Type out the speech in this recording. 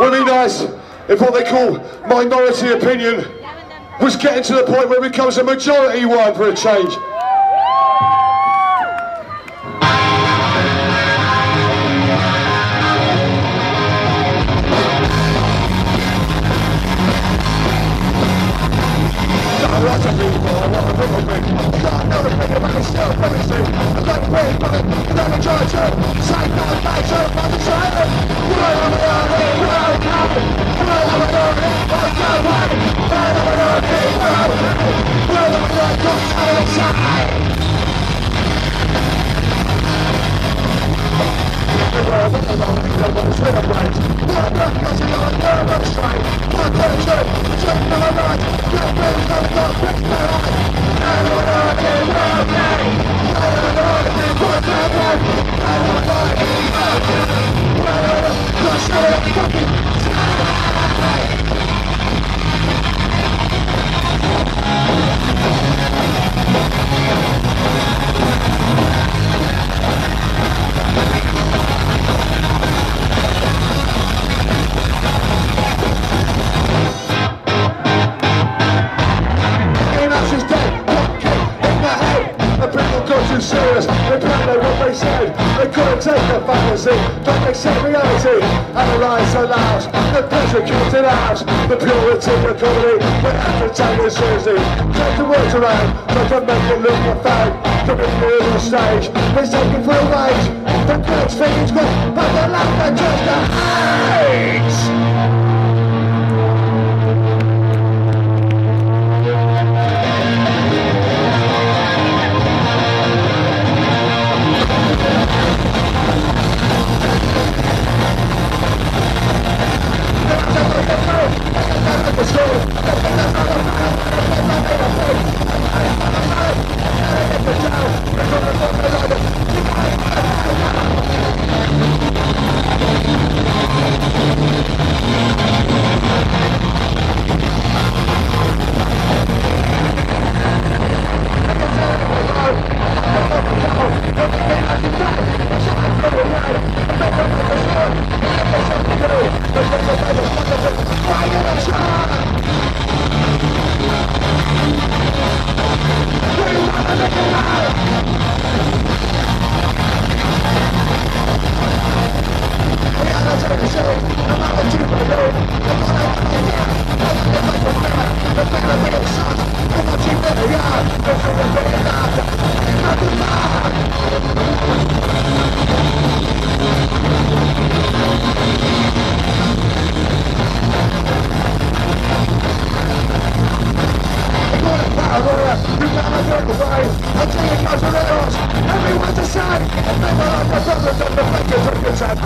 Be nice if what they call minority opinion was getting to the point where it becomes a majority one for a change? live with me as too serious. They planned what they said. They couldn't take the fantasy, but they said reality. And the lies. The it out. The purity of comedy. When entertainers seriously take the words around, so to make it look fake. To be near the stage, they're taking for a rage. The thing is good, but the laughter just We wanna make! A hate. Everyone's a son! Remember the brothers and the fingers of your son!